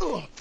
Ugh.